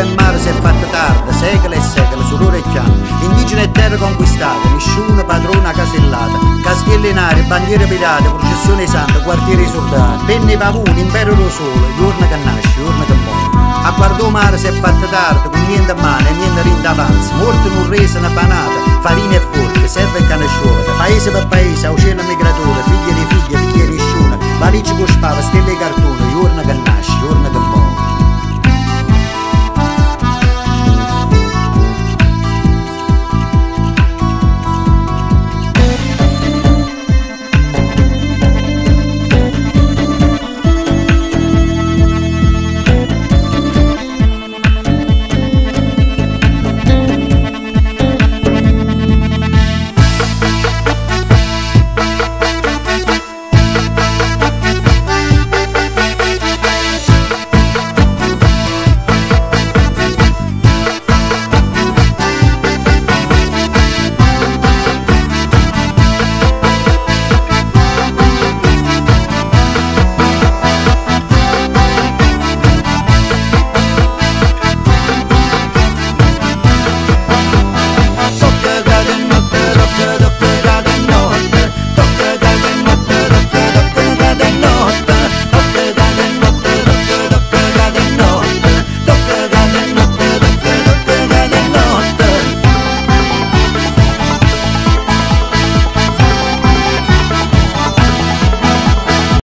e mare si è fatta tarda, secole e secole, sudore e piano, indigene e terra conquistate, nessuno padrona casellata, castelli in aria, bandiere pirate, processione santa, quartieri soldati, penne pavuni, impero lo sole, giorno che nasce, giorno che muore. A guardo mare si è fatta tarda, con niente a mano e niente rinda avanza, morte non resa una panata, farina e forte, serve e canasciuola, paese per paese, oceano migratore, figli di figli, figli di sciuna, valigie con spava, stelle e cartone,